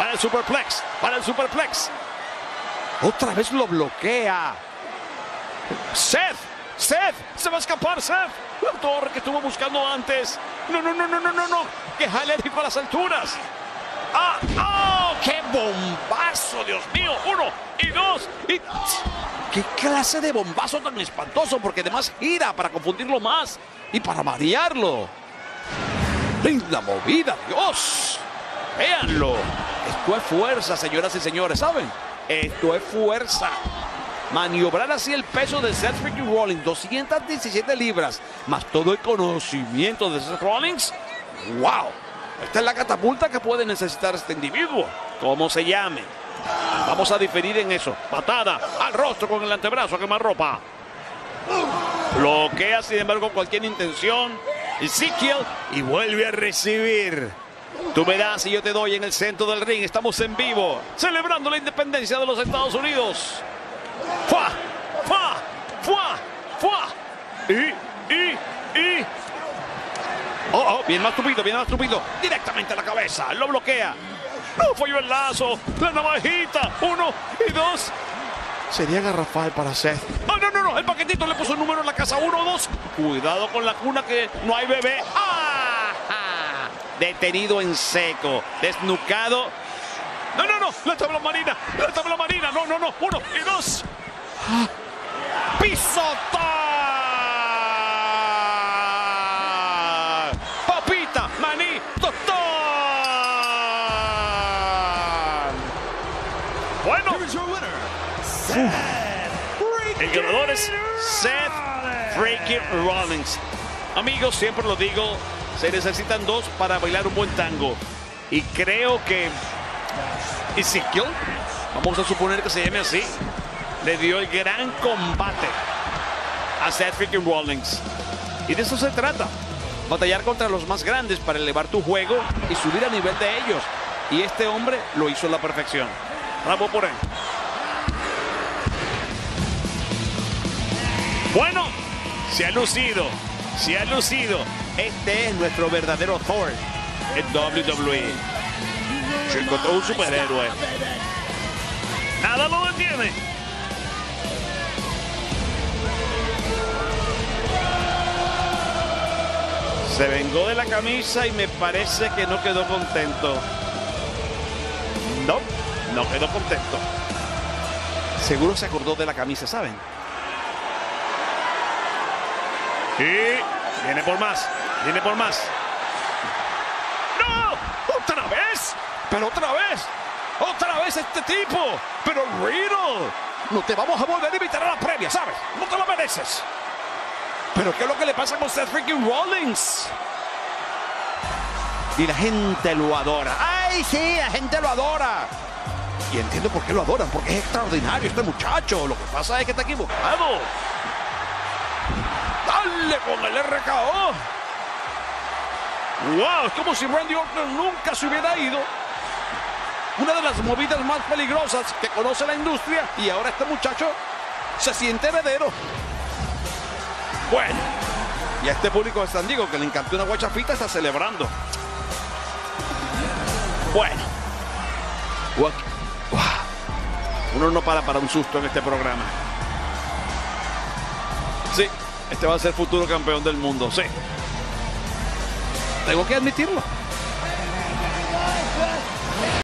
para el superplex, para el superplex. Otra vez lo bloquea. Seth, Seth, se va a escapar Seth. La torre que estuvo buscando antes. No, no, no, no, no, no, no. Que jale a las alturas. ¡Ah! ¡Oh! ¡Qué bombazo, Dios mío! Uno y dos y... ¡Qué clase de bombazo tan espantoso! Porque además gira para confundirlo más y para marearlo. ¡Linda movida, Dios! Véanlo. Esto es fuerza, señoras y señores, ¿saben? Esto es fuerza. Maniobrar así el peso de Seth Freaking Rollins, 217 libras, más todo el conocimiento de Seth Rollins. ¡Wow! Esta es la catapulta que puede necesitar este individuo, como se llame. Vamos a diferir en eso. Patada al rostro con el antebrazo a ropa. Bloquea, sin embargo, cualquier intención. Ezekiel y vuelve a recibir. Tú verás si yo te doy en el centro del ring. Estamos en vivo, celebrando la independencia de los Estados Unidos. ¡Fua! ¡Fua! ¡Fua! ¡Fua! Y, y, y. Oh, oh, bien más tupido, bien más tupido. Directamente a la cabeza. Lo bloquea. No falló el lazo. La navajita. Uno y dos. Sería garrafal para Seth. ¡Oh, no, no, no! El paquetito le puso el número en la casa. Uno, dos. Cuidado con la cuna que no hay bebé. ¡Ah! Detenido en seco. Desnucado. No, no, no. La tabla marina. La tabla marina. No, no, no. Uno y dos. Pisotón. Papita, maní, doctor. Bueno. El ganador es Seth Freaking Rollins. Amigos, siempre lo digo, se necesitan dos para bailar un buen tango. Y creo que Ezekiel, vamos a suponer que se llame así, le dio el gran combate a Freaking Rollins. Y de eso se trata. Batallar contra los más grandes para elevar tu juego y subir a nivel de ellos. Y este hombre lo hizo a la perfección. Bravo por él. Bueno, se ha lucido, se ha lucido. Este es nuestro verdadero Thor en WWE. Se encontró un superhéroe. Nada lo detiene. Se vengó de la camisa y me parece que no quedó contento. No, no quedó contento. Seguro se acordó de la camisa, ¿saben? Y viene por más, viene por más. ¡No! ¡Otra vez! ¡Pero otra vez! ¡Otra vez este tipo! ¡Pero Riddle! No te vamos a volver a invitar a la previa, ¿sabes? No te lo mereces. ¿Pero qué es lo que le pasa con Seth freaking Rollins? Y la gente lo adora. ¡Ay, sí! La gente lo adora. Y entiendo por qué lo adoran, porque es extraordinario este muchacho. Lo que pasa es que está equivocado. Con el RKO. ¡Wow! Es como si Randy Orton nunca se hubiera ido. Una de las movidas más peligrosas que conoce la industria. Y ahora este muchacho se siente heredero. Bueno. Y a este público de San Diego que le encantó una guachafita está celebrando. Bueno. Uno no para para un susto en este programa. Sí, este va a ser futuro campeón del mundo, sí. Tengo que admitirlo.